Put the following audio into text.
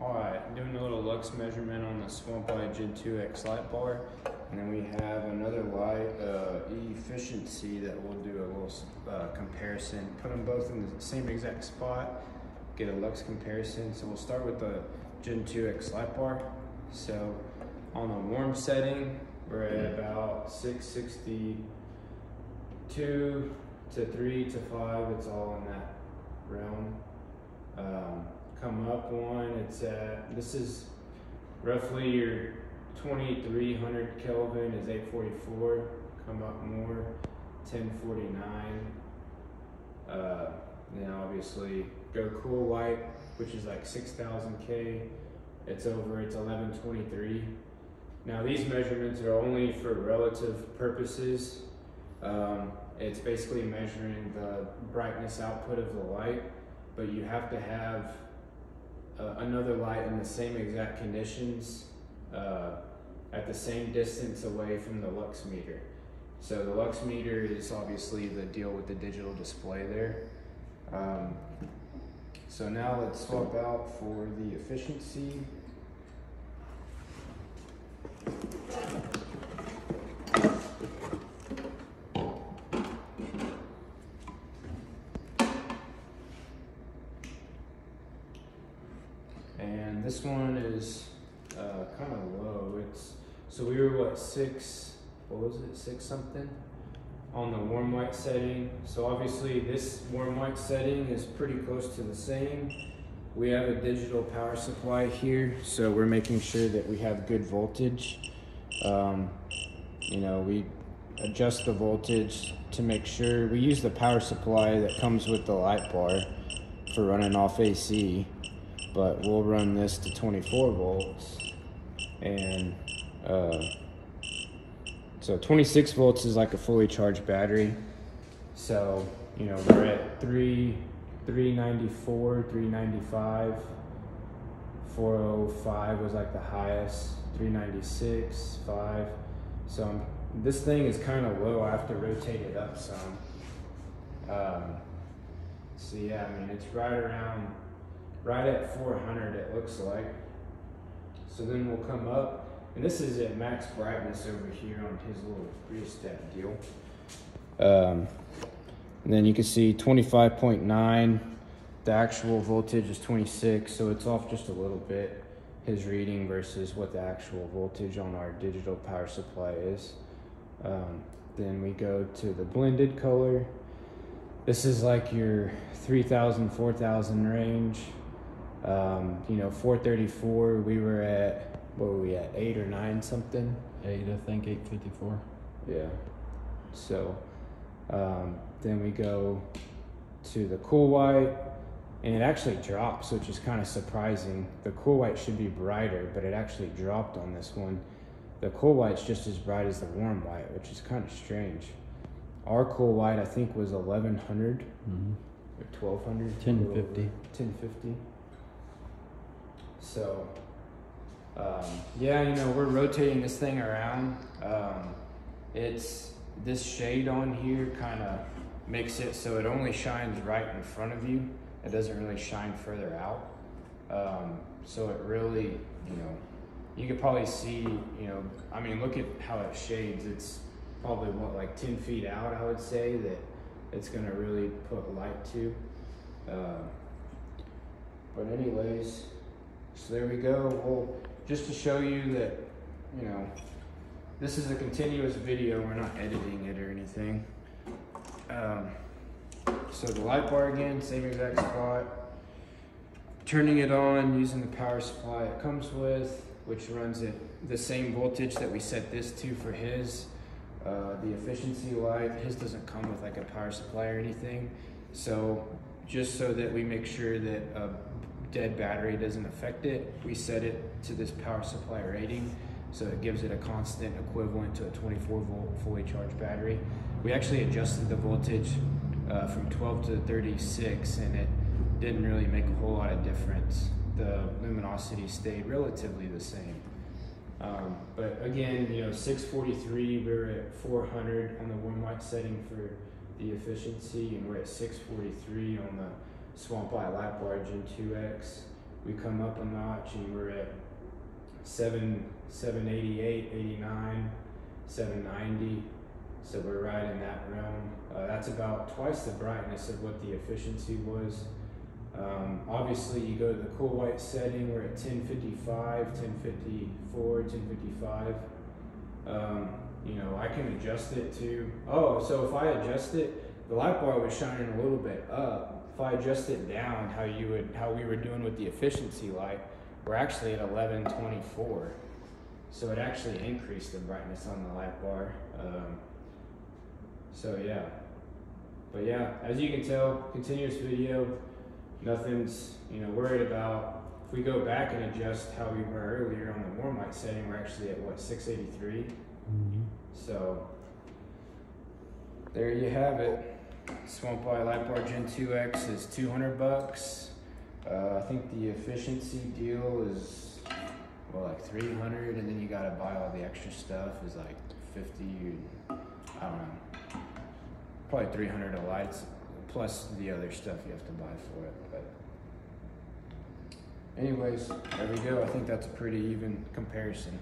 All right, doing a little lux measurement on the Swamp Gen 2X light bar. And then we have another light, uh, E-Fish-N-See that we'll do a little uh, comparison. Put them both in the same exact spot, get a lux comparison. So we'll start with the Gen 2X light bar. So on the warm setting, we're at about 662 to 3 to 5. It's all in that realm. Um, come up one, it's at, this is roughly your 2300 Kelvin is 844. Come up more, 1049. Uh, then obviously go cool white, which is like 6000 K. It's over, it's 1123. Now these measurements are only for relative purposes. Um, it's basically measuring the brightness output of the light, but you have to have uh, another light in the same exact conditions uh, at the same distance away from the lux meter. So the lux meter is obviously the deal with the digital display there. Um, so now let's swap out for the E-Fish-N-See. And this one is uh, kind of low. It's so we were what six? What was it? Six something on the warm white setting. So obviously this warm white setting is pretty close to the same. We have a digital power supply here, so we're making sure that we have good voltage. Um, you know, we adjust the voltage to make sure we use the power supply that comes with the light bar for running off AC, but we'll run this to 24 volts and uh, so 26 volts is like a fully charged battery. So, you know, we're at 3 394, 395. 405 was like the highest, 396, 5. So I'm, this thing is kind of low. I have to rotate it up some. Um, so yeah, I mean, it's right around, right at 400 it looks like. So then we'll come up, and this is at max brightness over here on his little three-step deal. Um, and then you can see 25.9. The actual voltage is 26, so it's off just a little bit. His reading versus what the actual voltage on our digital power supply is. Um, then we go to the blended color. This is like your 3000, 4000 range. Um, you know, 434, we were at, what were we at, eight or nine something? Eight, I think, eight fifty-four. Yeah. So um, then we go to the cool white, and it actually drops, which is kind of surprising. The cool white should be brighter, but it actually dropped on this one. The cool white's just as bright as the warm white, which is kind of strange. Our cool white, I think, was 1100 Mm-hmm. or 1200. 1050. 1050. So, um, yeah, you know, we're rotating this thing around. Um, it's this shade on here kind of makes it so it only shines right in front of you. It doesn't really shine further out. Um, so it really, you know, you could probably see, you know, I mean, look at how it shades. It's probably what, like 10 feet out, I would say, that it's going to really put light to. Uh, but anyways, so there we go. Well, just to show you that, you know, this is a continuous video. We're not editing it or anything. Um, so the light bar again, same exact spot. Turning it on using the power supply it comes with, which runs at the same voltage that we set this to for his. Uh, the E-Fish-N-See light, his doesn't come with like a power supply or anything. So just so that we make sure that a dead battery doesn't affect it, we set it to this power supply rating. So it gives it a constant equivalent to a 24 volt fully charged battery. We actually adjusted the voltage uh, from 12 to 36 and it didn't really make a whole lot of difference. The luminosity stayed relatively the same. Um, but again, you know, 643, we we're at 400 on the warm light setting for the E-Fish-N-See, and we're at 643 on the Swamp Eye Light Bar Gen 2X. we come up a notch and we're at 7 788 89 790 so we're right in that realm. Uh, that's about twice the brightness of what the E-Fish-N-See was. Um, obviously you go to the cool white setting we're at 1055 1054 1055 um, you know i can adjust it to oh so if i adjust it the light bar was shining a little bit up if i adjust it down how you would how we were doing with the E-Fish-N-See light we're actually at 1124 so it actually increased the brightness on the light bar um, so yeah. But yeah as you can tell continuous video nothing's you know worried about. If we go back and adjust how we were earlier on the warm light setting we're actually at what 683 Mm-hmm. so there you have it swamp eye light bar gen 2x is 200 bucks. Uh, i think the E-Fish-N-See deal is well like 300 and then you gotta buy all the extra stuff is like 50 i don't know. Probably 300 of lights plus the other stuff you have to buy for it but anyways there we go. I think that's a pretty even comparison